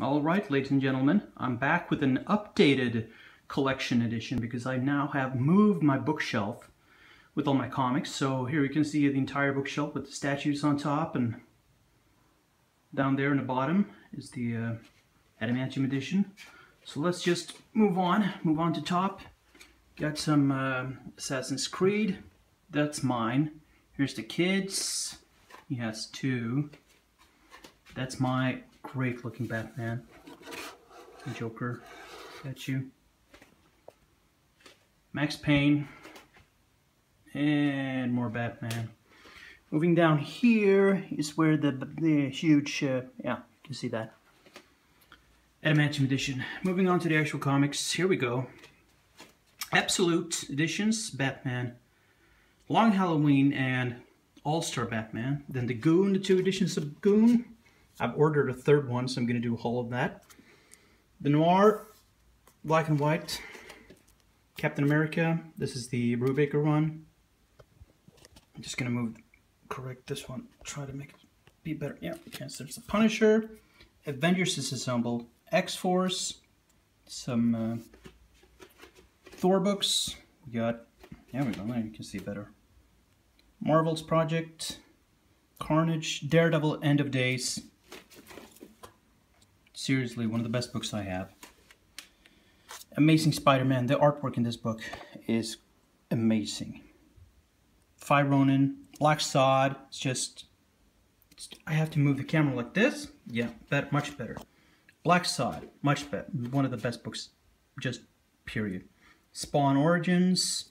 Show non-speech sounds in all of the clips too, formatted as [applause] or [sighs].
All right, ladies and gentlemen, I'm back with an updated collection edition because I now have moved my bookshelf with all my comics. So here you can see the entire bookshelf with the statues on top and down there in the bottom is the uh, Adamantium edition. So let's just move on, move on to top. Got some uh, Assassin's Creed, that's mine. Here's the kids, he has two. That's my great looking Batman. Joker, that's you. Max Payne, and more Batman. Moving down here is where the, the huge, uh, yeah, you can see that. Adamantium edition. Moving on to the actual comics, here we go. Absolute editions, Batman, Long Halloween, and All-Star Batman. Then the Goon, the two editions of Goon, I've ordered a third one, so I'm going to do a haul of that. The Noir, black and white. Captain America, this is the Brubaker one. I'm just going to move, correct this one, try to make it be better. Yeah, okay, so there's the Punisher, Avengers Disassemble, X-Force, some uh, Thor books. We got, yeah, we go, now you can see better. Marvel's Project, Carnage, Daredevil, End of Days, Seriously, one of the best books I have. Amazing Spider-Man. The artwork in this book is amazing. Five Ronin, Blacksad. It's just, it's, I have to move the camera like this. Yeah, better, much better. Blacksad, much better. One of the best books, just period. Spawn Origins,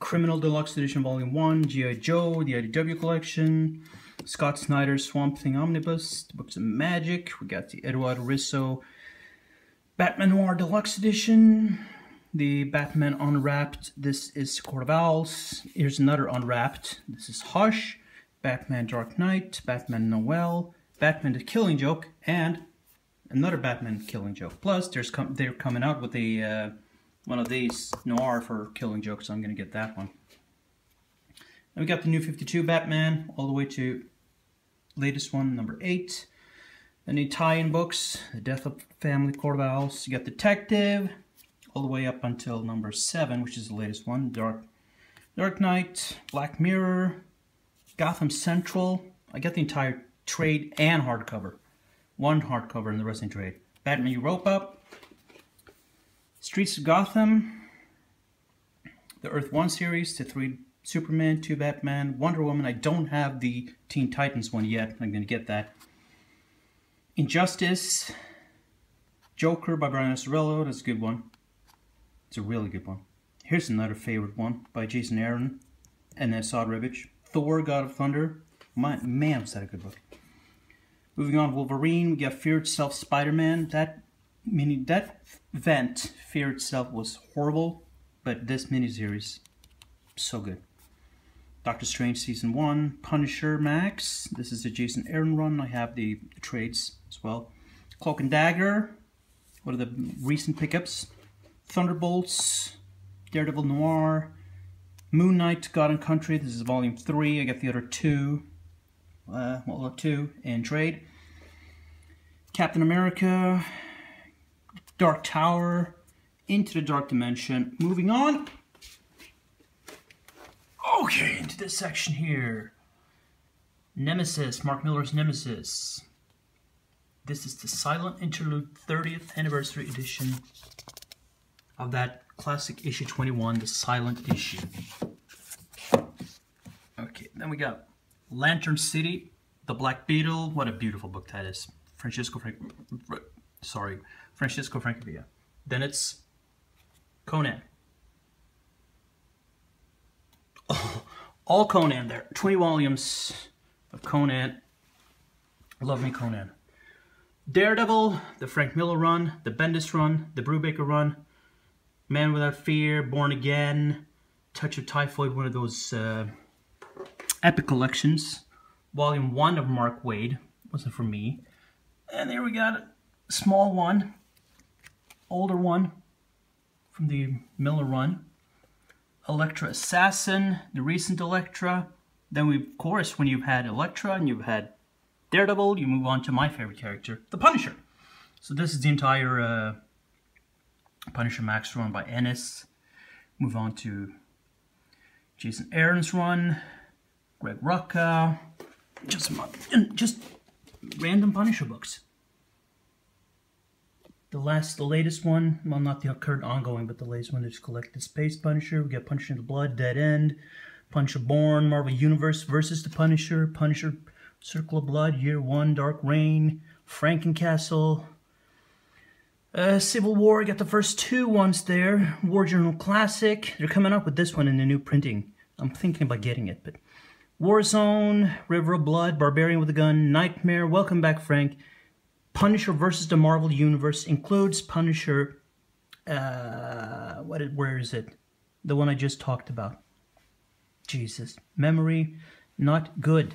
Criminal Deluxe Edition Volume 1, G.I. Joe, the IDW Collection, Scott Snyder's Swamp Thing Omnibus, the Books of Magic. We got the Eduardo Risso Batman Noir Deluxe Edition, the Batman Unwrapped. This is Court of Owls. Here's another Unwrapped. This is Hush, Batman Dark Knight, Batman Noel, Batman The Killing Joke, and another Batman Killing Joke. Plus, there's com they're coming out with a uh, one of these Noir for Killing Joke, so I'm going to get that one. And we got the new 52 Batman all the way to latest one, number 8. Then the tie-in books, The Death of Family of You got Detective, all the way up until number 7, which is the latest one. Dark, Dark Knight, Black Mirror, Gotham Central. I got the entire trade and hardcover. One hardcover in the rest in trade. Batman Europa, Streets of Gotham, the Earth 1 series, the three Superman, 2 Batman, Wonder Woman. I don't have the Teen Titans one yet. I'm going to get that. Injustice, Joker by Brian Azzarello. That's a good one. It's a really good one. Here's another favorite one by Jason Aaron and Esad Ribic. Thor, God of Thunder. My, man, was that a good book. Moving on, Wolverine. We got Fear Itself, Spider-Man. That mini, that event, Fear Itself, was horrible, but this miniseries, so good. Doctor Strange Season 1, Punisher Max. This is the Jason Aaron run. I have the, the trades as well. Cloak and Dagger. What are the recent pickups? Thunderbolts, Daredevil Noir, Moon Knight, God and Country. This is volume 3. I got the other two. Uh, well, two in trade. Captain America, Dark Tower, Into the Dark Dimension. Moving on. Okay, into this section here. Nemesis, Mark Millar's Nemesis. This is the Silent Interlude 30th Anniversary Edition of that classic issue 21, the Silent Issue. Okay, then we got Lantern City, The Black Beetle. What a beautiful book that is. Francisco Frank, sorry, Francisco Francavilla. Then it's Conan. [laughs] Oh, all Conan there. 20 volumes of Conan. Love me Conan. Daredevil, the Frank Miller run, the Bendis run, the Brubaker run, Man Without Fear, Born Again, Touch of Typhoid, one of those uh, epic collections. Volume 1 of Mark Waid, wasn't for me. And there we got a small one, older one from the Miller run. Elektra Assassin, the recent Elektra. Then we, of course, when you've had Elektra and you've had Daredevil, you move on to my favorite character, the Punisher. So this is the entire uh, Punisher Max run by Ennis. Move on to Jason Aaron's run, Greg Rucka, just just random Punisher books. The last, the latest one, well, not the current ongoing, but the latest one is Collected Space Punisher. We got Punisher in the Blood, Dead End, Punisher Born, Marvel Universe versus the Punisher, Punisher Circle of Blood, Year One, Dark Reign, Frankencastle, uh, Civil War. Got the first two ones there. War Journal Classic. They're coming up with this one in the new printing. I'm thinking about getting it, but Warzone, River of Blood, Barbarian with a Gun, Nightmare. Welcome back, Frank. Punisher versus the Marvel Universe includes Punisher. Uh, what? Where is it? The one I just talked about. Jesus, memory, not good.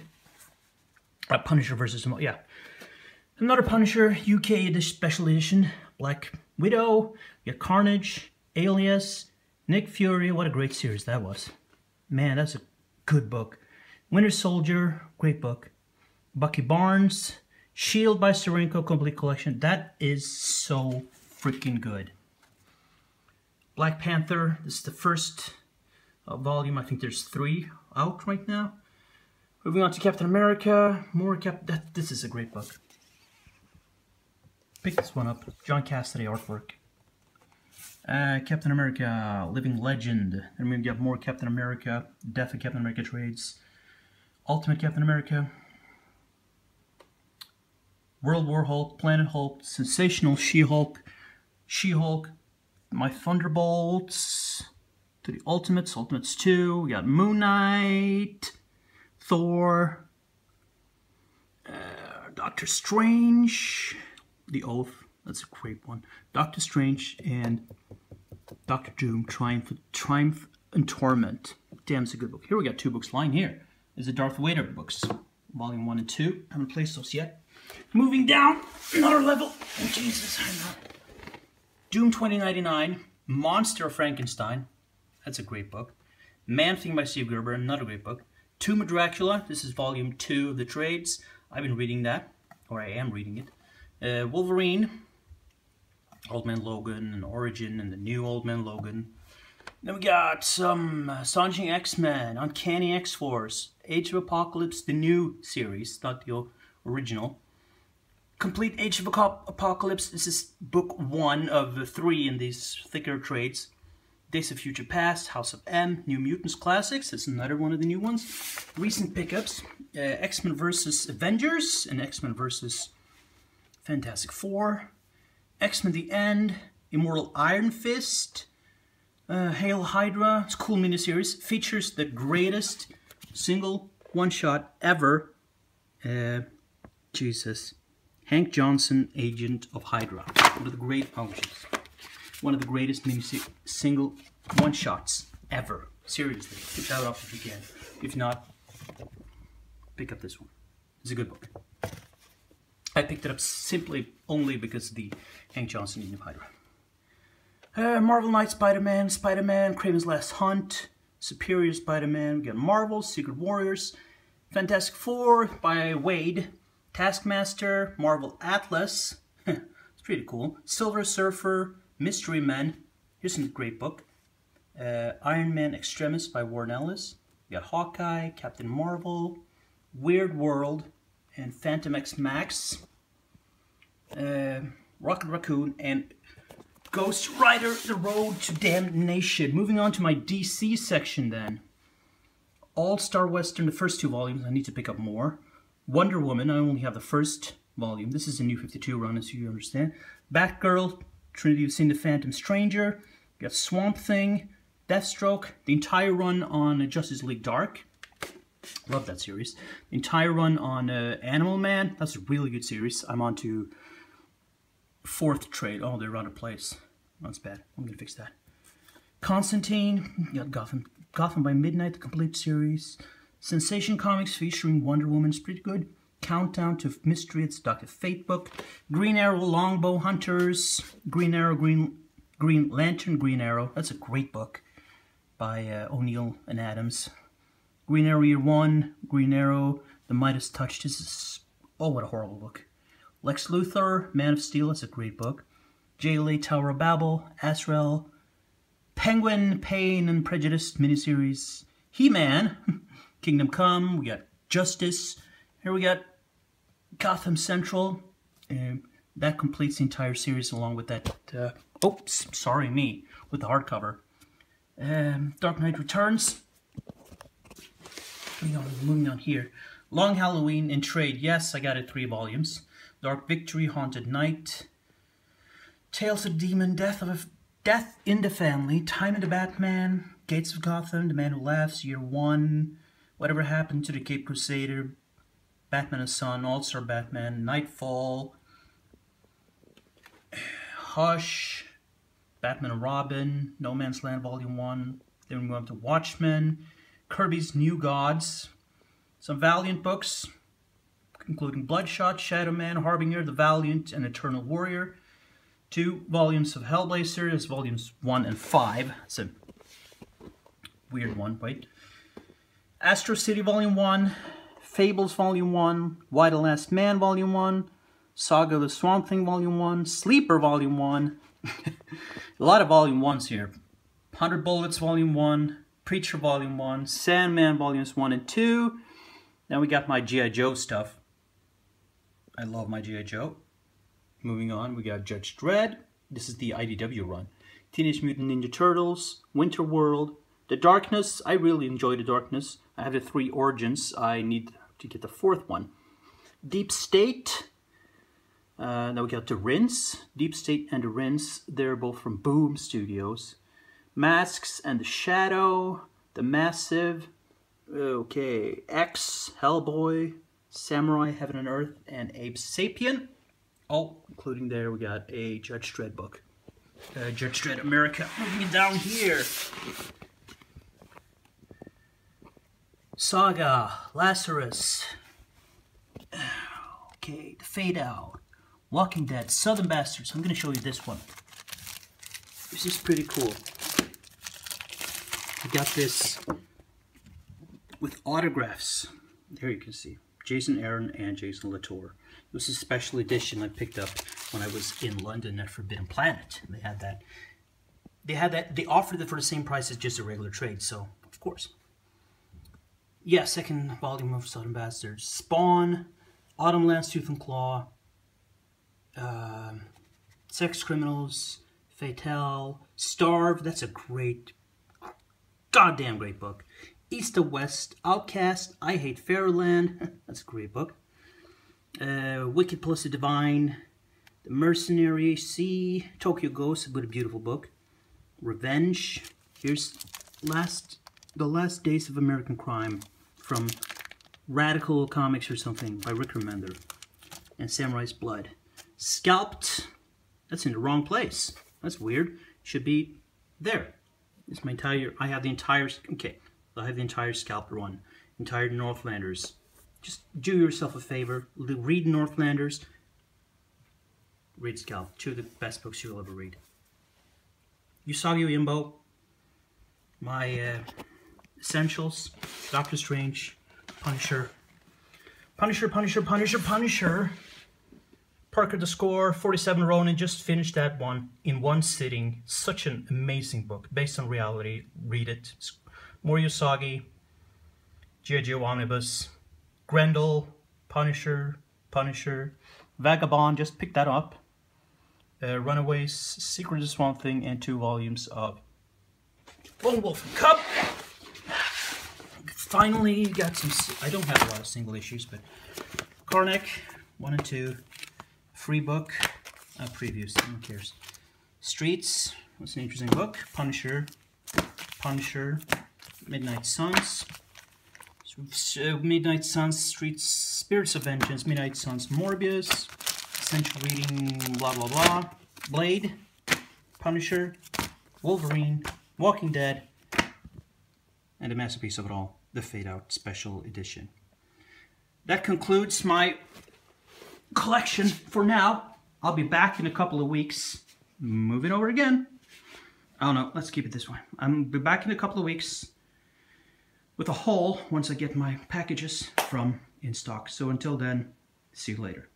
Uh, Punisher versus the Marvel. yeah. Another Punisher UK special edition. Black Widow. You got Carnage, Alias, Nick Fury. What a great series that was. Man, that's a good book. Winter Soldier, great book. Bucky Barnes, Shield by Steranko Complete Collection. That is so freaking good. Black Panther. This is the first uh, volume. I think there's three out right now. Moving on to Captain America. More Cap. That this is a great book. Pick this one up. John Cassaday artwork. Uh, Captain America, Living Legend. And we've got more Captain America, Death of Captain America trades. Ultimate Captain America, World War Hulk, Planet Hulk, Sensational She-Hulk, She-Hulk, My Thunderbolts, to the Ultimates, Ultimates 2, we got Moon Knight, Thor, uh, Doctor Strange, The Oath, that's a great one, Doctor Strange, and Doctor Doom, Triumph, Triumph and Torment. Damn, it's a good book. Here we got two books lying here. Is the Darth Vader books, Volume 1 and 2. Haven't placed those yet. Moving down another level. Oh, Jesus, I'm not. Doom 2099, Monster Frankenstein. That's a great book. Man Thing by Steve Gerber, another great book. Tomb of Dracula, this is volume 2 of the trades. I've been reading that, or I am reading it. Uh, Wolverine, Old Man Logan, and Origin, and the new Old Man Logan. Then we got some uh, Astonishing X-Men, Uncanny X-Force, Age of Apocalypse, the new series, not the original. Complete Age of Apocalypse. This is book one of the three in these thicker trades. Days of Future Past, House of M, New Mutants Classics. That's another one of the new ones. Recent pickups. Uh, X-Men vs. Avengers and X-Men vs. Fantastic Four. X-Men The End. Immortal Iron Fist. Uh, Hail Hydra. It's a cool miniseries. Features the greatest single one-shot ever. Uh, Jesus. Hank Johnson, Agent of Hydra. One of the great, oh one of the greatest mini single one-shots ever. Seriously, shout out if you can. If not, pick up this one. It's a good book. I picked it up simply only because of the Hank Johnson Agent of Hydra. Uh, Marvel Knight Spider-Man, Spider-Man, Kraven's Last Hunt, Superior Spider-Man, we got Marvel, Secret Warriors, Fantastic Four by Waid, Taskmaster, Marvel Atlas, [laughs] it's pretty cool, Silver Surfer, Mystery Men, here's a great book, uh, Iron Man Extremis by Warren Ellis, we got Hawkeye, Captain Marvel, Weird World, and Phantom X Max, uh, Rocket Raccoon, and Ghost Rider, The Road to Damnation. Moving on to my DC section then. All-Star Western, the first two volumes, I need to pick up more. Wonder Woman, I only have the first volume. This is a new 52 run, as you understand. Batgirl, Trinity of Sin, the Phantom Stranger. You got Swamp Thing, Deathstroke, the entire run on Justice League Dark. Love that series. The entire run on uh, Animal Man. That's a really good series. I'm on to fourth trade. Oh, they're out of place. That's bad. I'm gonna fix that. Constantine. You got Gotham. Gotham by Midnight, the complete series. Sensation Comics featuring Wonder Woman is pretty good. Countdown to Mystery, it's Dr. Fate book. Green Arrow, Longbow Hunters. Green Arrow, Green Green Lantern, Green Arrow. That's a great book by uh, O'Neil and Adams. Green Arrow Year 1, Green Arrow, The Midas Touch. This is, oh, what a horrible book. Lex Luthor, Man of Steel, it's a great book. JLA Tower of Babel, Azrael, Penguin, Pain and Prejudice miniseries, He-Man, [laughs] Kingdom Come, we got Justice, here we got Gotham Central, and that completes the entire series along with that, uh, oops, sorry me, with the hardcover. Um, Dark Knight Returns, moving on, moving on here. Long Halloween in trade, yes, I got it three volumes. Dark Victory, Haunted Night, Tales of Demon, Death of Death in the Family, Time of the Batman, Gates of Gotham, The Man Who Laughs, Year One, Whatever Happened to the Cape Crusader, Batman and Son, All-Star Batman, Nightfall, [sighs] Hush, Batman and Robin, No Man's Land Volume 1, then we move on to Watchmen, Kirby's New Gods, some Valiant books, including Bloodshot, Shadow Man, Harbinger, The Valiant, and Eternal Warrior. Two volumes of Hellblazer, is volumes 1 and 5. It's a weird one, right? Astro City Volume 1, Fables Volume 1, Y the Last Man Volume 1, Saga of the Swamp Thing Volume 1, Sleeper Volume 1. [laughs] a lot of Volume 1s here. 100 Bullets Volume 1, Preacher Volume 1, Sandman Volumes 1 and 2. Now we got my G.I. Joe stuff. I love my G.I. Joe. Moving on, we got Judge Dredd. This is the IDW run. Teenage Mutant Ninja Turtles, Winter World, The Darkness. I really enjoy The Darkness. I have the three origins. I need to get the fourth one. Deep State. Uh, now we got The Rinse. Deep State and The Rinse. They're both from Boom Studios. Masks and the Shadow. The Massive. Okay. X, Hellboy, Samurai, Heaven and Earth, and Abe Sapien. Oh, including there we got a Judge Dredd book. Uh, Judge Dredd America. Moving down here. Saga, Lazarus. Okay, The Fade Out. Walking Dead, Southern Bastards. I'm going to show you this one. This is pretty cool. I got this with autographs. There you can see. Jason Aaron and Jason Latour. It was a special edition I picked up when I was in London at Forbidden Planet. They had that. They had that. They offered it for the same price as just a regular trade. So of course. Yeah, second volume of Southern Bastards. Spawn, Autumn Lands Tooth and Claw, uh, Sex Criminals, Fatale, Starve. That's a great, goddamn great book. East to West, Outcast, I Hate Fairyland. [laughs] That's a great book. Uh, Wicked plus the Divine, The Mercenary, Sea, Tokyo Ghost, a beautiful book. Revenge. Here's last the last days of American crime from Radical Comics or something by Rick Remender. And Samurai's Blood. Scalped. That's in the wrong place. That's weird. Should be there. It's my entire. I have the entire. Okay. I have the entire Scalped one. Entire Northlanders. Just do yourself a favor. Read Northlanders. Read Scalp. Two of the best books you'll ever read. Usagi Yojimbo. My uh, Essentials. Doctor Strange. Punisher. Punisher, Punisher, Punisher, Punisher. Parker the Score, 47 Ronin, just finished that one in one sitting. Such an amazing book, based on reality. Read it. More Usagi, G.I. Omnibus, Grendel, Punisher, Punisher, Vagabond, just pick that up. Uh, Runaways, Secret of Swamp Thing, and two volumes of Lone Wolf Cub. Finally, got some. I don't have a lot of single issues, but Karnak, one and two, free book, uh, previews. Who cares? Streets. That's an interesting book. Punisher, Punisher, Midnight Suns. So, Midnight Suns, Streets, Spirits of Vengeance, Midnight Suns, Morbius, Essential Reading, blah blah blah, Blade, Punisher, Wolverine, Walking Dead, and a masterpiece of it all, the Fade Out Special Edition. That concludes my collection for now. I'll be back in a couple of weeks. Moving over again. I don't know. Let's keep it this way. I'll be back in a couple of weeks with a haul once I get my packages from in stock. So until then, see you later.